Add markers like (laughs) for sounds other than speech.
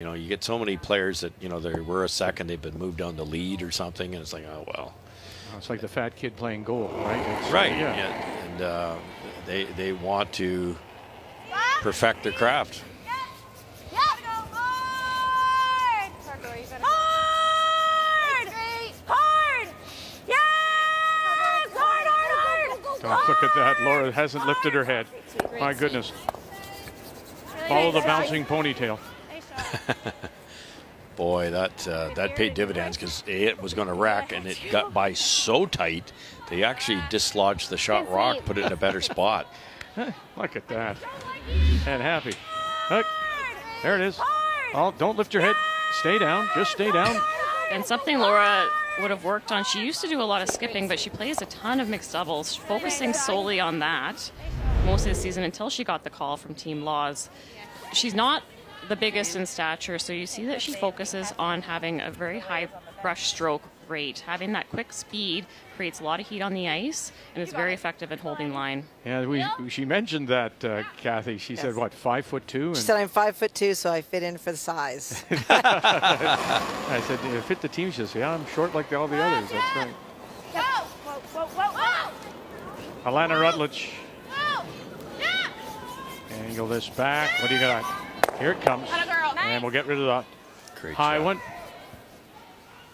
You know, you get so many players that you know they were a second, they've been moved down the lead or something, and it's like, oh well. It's like the fat kid playing goal, right? It's, Right. Yeah. Yeah. And uh, they they want to perfect their craft. Look at that. Laura hasn't lifted her head. My goodness. Follow the bouncing ponytail. (laughs) Boy, that uh, that paid dividends because it was going to wreck, and it got by so tight they actually dislodged the shot rock, put it in a better (laughs) spot. Look at that. And happy. Look. There it is. Oh, don't lift your head. Stay down. Just stay down. And something Laura would have worked on. She used to do a lot of skipping, but she plays a ton of mixed doubles, focusing solely on that most of the season until she got the call from Team Lawes. She's not the biggest in stature, so you see that she focuses on having a very high brush stroke rate. Having that quick speed creates a lot of heat on the ice, and it's very effective at holding line. Yeah, we, she mentioned that, uh, Kathy. She said, what, five foot two? She said I'm five foot two, so I fit in for the size. (laughs) I said, "You fit the team. She says, yeah, I'm short like all the others. That's right. Alana Rutledge. Angle this back. What do you got? Here it comes. And we'll get rid of that. Great High shot. one.